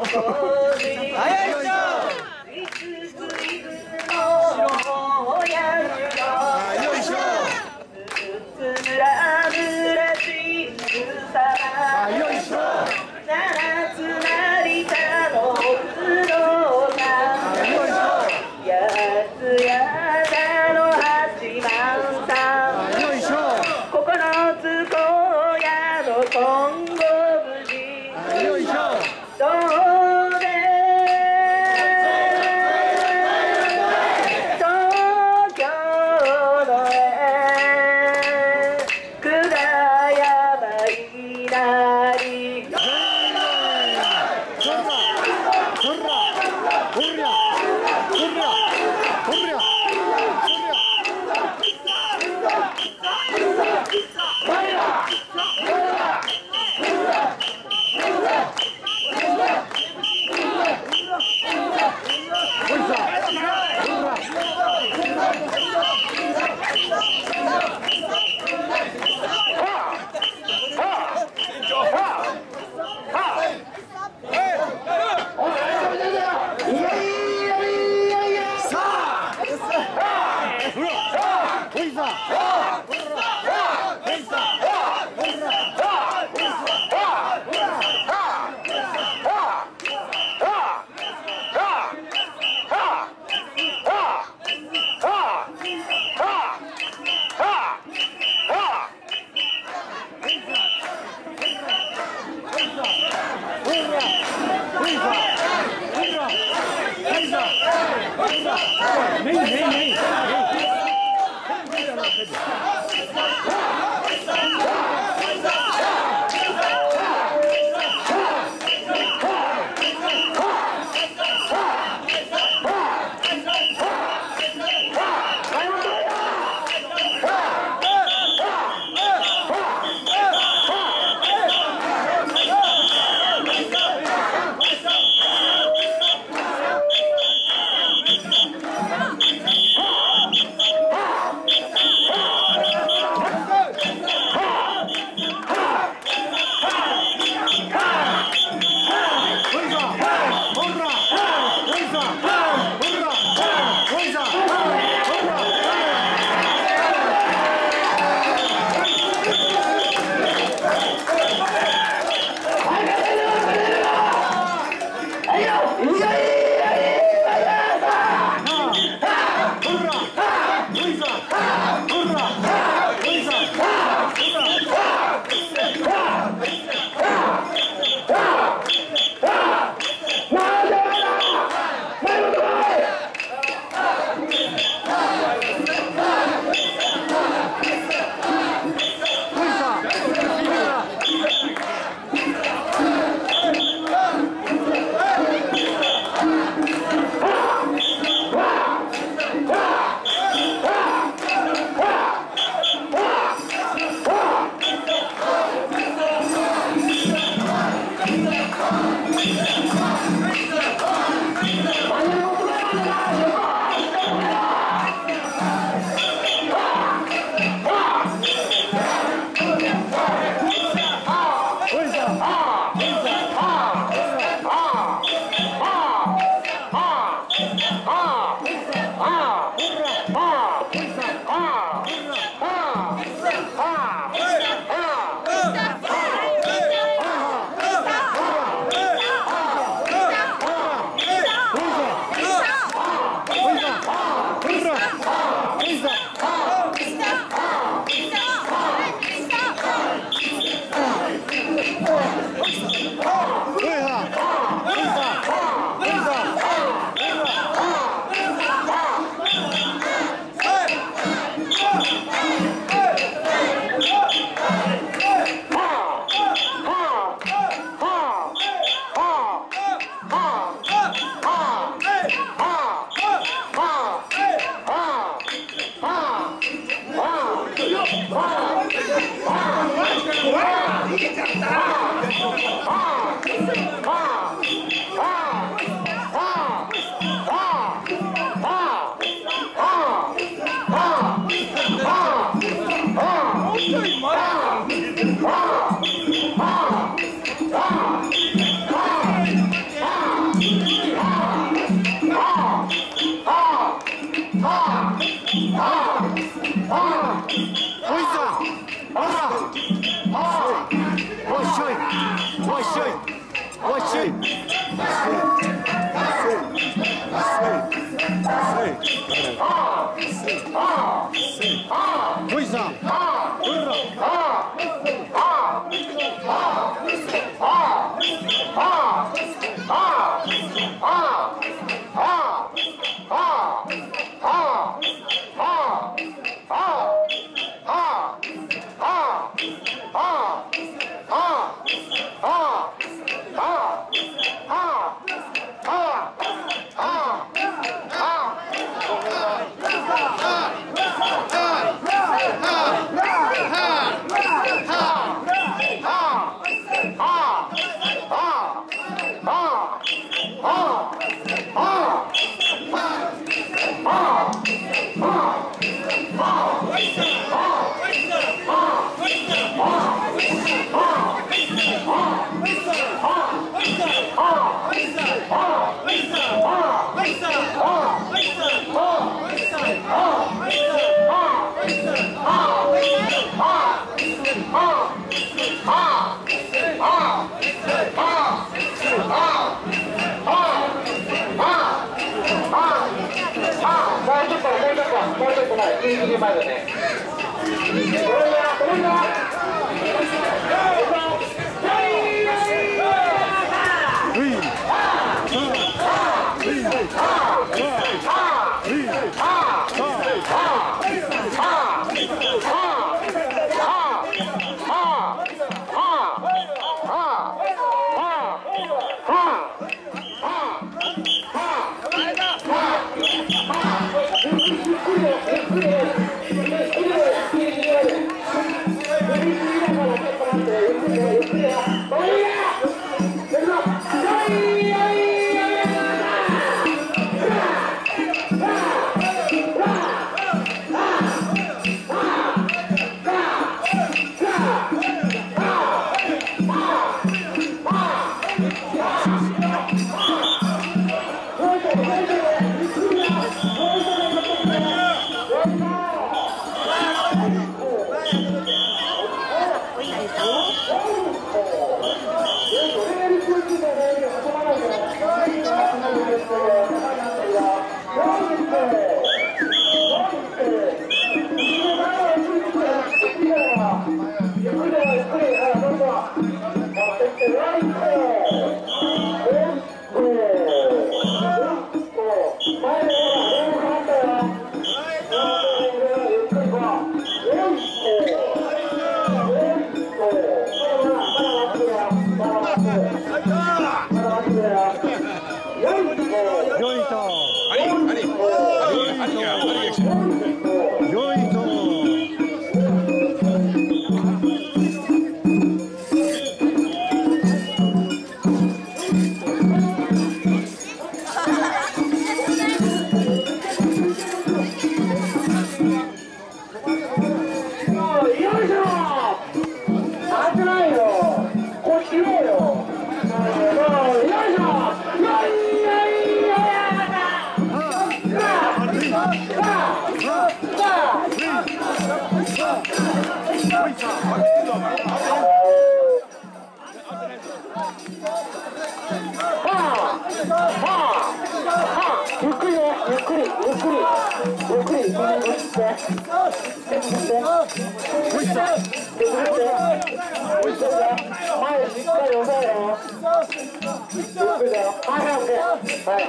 はい! Ha! Ha! もうちょっと前、ギリ前だね。よいしょ。はい。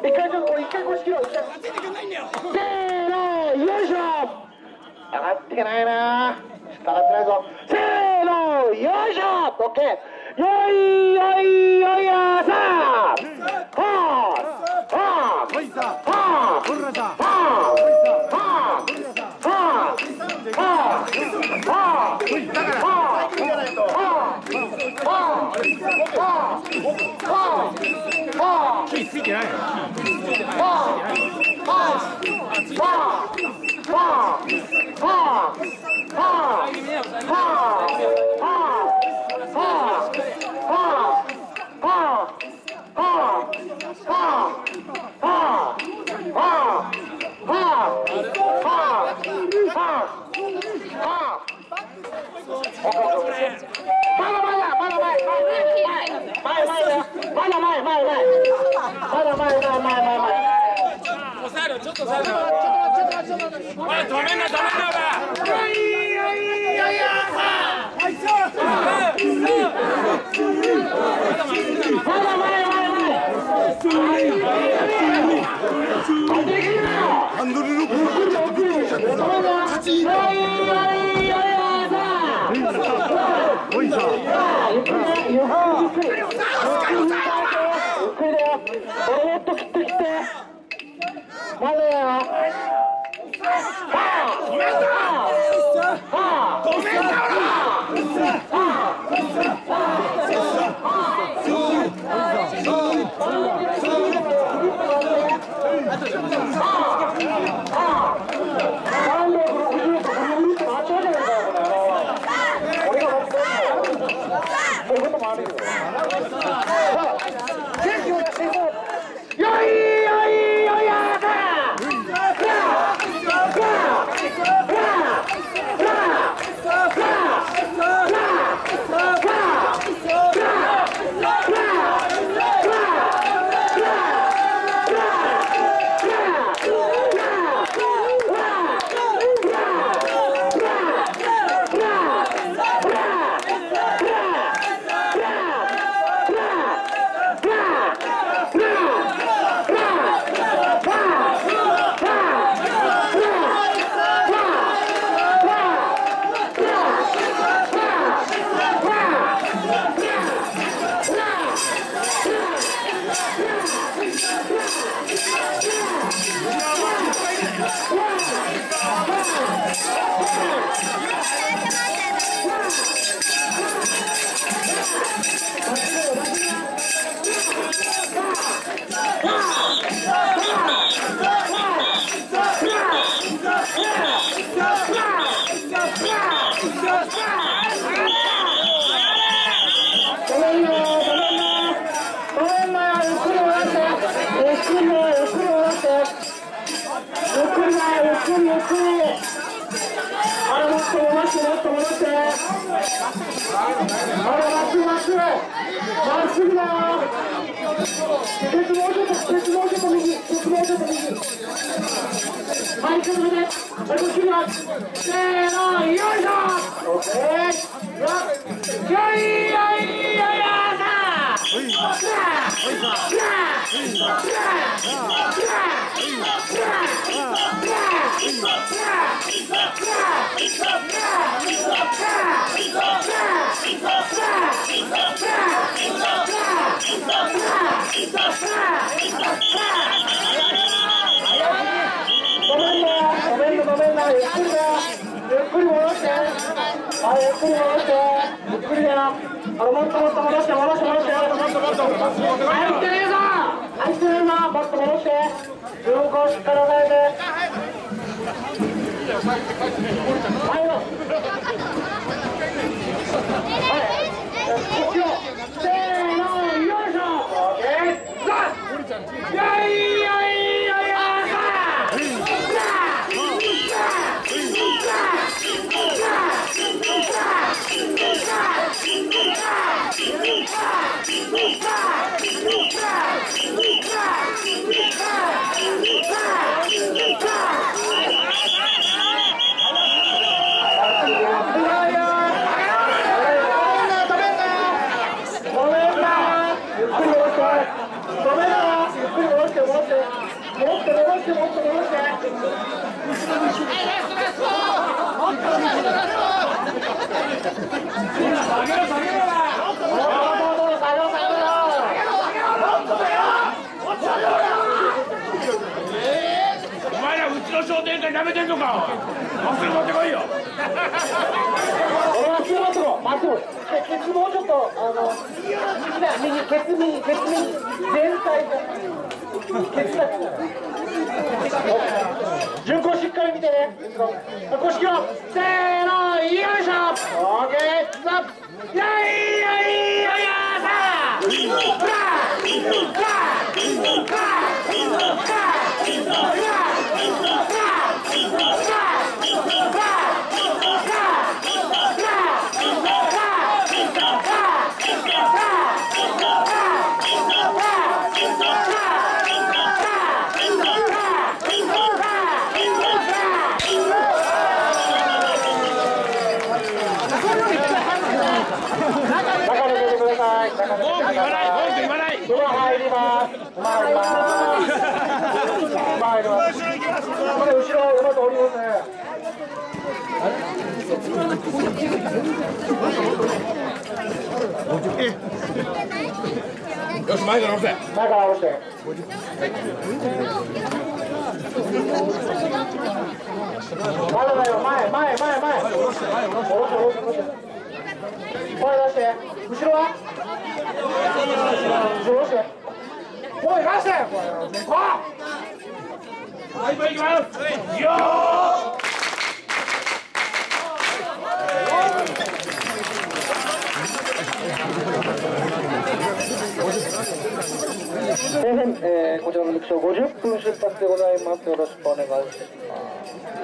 一回ちょっとこれ一回こうしろ一回せーのよいしょ。せのよいしょオッケーよいよいよいやさあはあはあほいさ、はあほらさ、はあほいさ、はあはあはあほい、だから、はあはあはあ火ついてないよ。ちょっとさ、お前止めんな止めんなお前。まだ前前前ハンドルロックかかっちゃって。びっくりしちゃって。さ。カチンほいさ、ゆっくりねゆっくりゆっくりゆっくりだよ俺もっと切って。切って。まだだっと戻してもってあれまっすぐまっすぐまっすぐだよケツもうちょっとケツもうちょっと右ケツもうちょっと右はいと待ってはいこっちにますせーのよいしょオッケーよいよいよいよいさほい、ほいさ、ごゆっくりだ。ゆっくり戻して。はい、ゆっくり戻して。ゆっくりだよ。あの、もっともっと戻して、戻して、戻して。もっともっともっと。入って。ねえぞ。入って。ねえぞ。もっと戻して。両方しっかり押さえて。はいよ。はい。こっちを。せーの、よいしょ。オッケー。さあ。よいよいよいよさあ。ゆっくりだお前らうちの商店街舐めてんのか？まっすぐ持ってこいよもうちょっとあの公式をせーのよい。しょオーケーザッやいやいやいやさあさあさあさ中に入れてください中に文句言わない文句言わない馬入ります馬入ります馬入りますこれ後ろ馬と降りますねよし前から押せ。前から下ろしてまだだよ前前前前。下ろして下ろして。下ろして声出して。後ろは？後ろ下ろして。声出して。これこはい行きます。よえー、こちらの陸上50分出発でございます。よろしくお願いします。